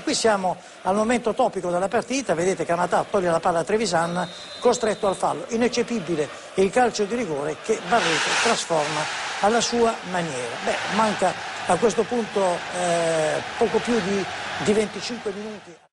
Ma qui siamo al momento topico della partita, vedete Canatà toglie la palla a Trevisan, costretto al fallo, ineccepibile il calcio di rigore che Barreto trasforma alla sua maniera. Beh, manca a questo punto eh, poco più di, di 25 minuti.